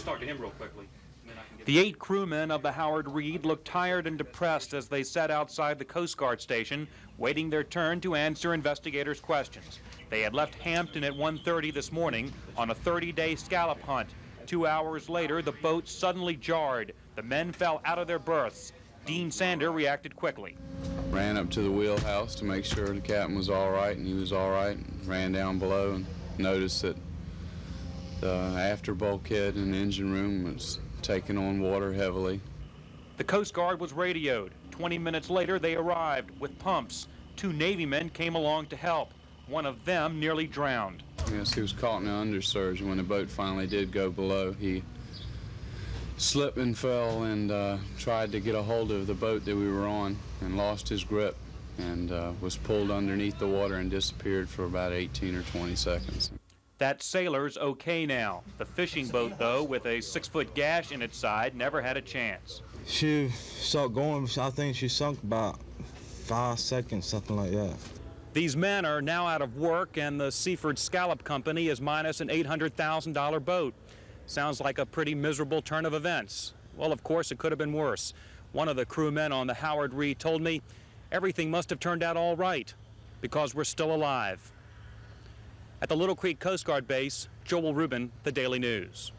just talk to him real quickly. and then I can get- The eight crewmen of the Howard Reed looked tired and depressed as they sat outside the Coast Guard station, waiting their turn to answer investigators' questions. They had left Hampton at 1:30 this morning on a 30-day scallop hunt. Two hours later, the boat suddenly jarred. The men fell out of their berths. Dean Sander reacted quickly. ran up to the wheelhouse to make sure the captain was all right and he was all right ran down below and noticed that the after bulkhead in the engine room was taking on water heavily The Coast Guard was radioed. 20 minutes later, they arrived with pumps. Two Navy men came along to help. One of them nearly drowned. yes he was caught in an undersurge when the boat finally did go below he slipped and fell and uh, tried to get a hold of the boat that we were on and lost his grip and uh, was pulled underneath the water and disappeared for about 18 or 20 seconds That sailor's okay now. The fishing boat, though, with a six foot gash in its side, never had a chance. She started going, I think she sunk about five seconds, something like that. These men are now out of work, and the Seaford Scallop Company is minus an $800,000 boat. Sounds like a pretty miserable turn of events. Well, of course, it could have been worse. One of the crewmen on the Howard Reed told me everything must have turned out all right because we're still alive. At the Little Creek Coast Guard Base, Joel Rubin, The Daily News.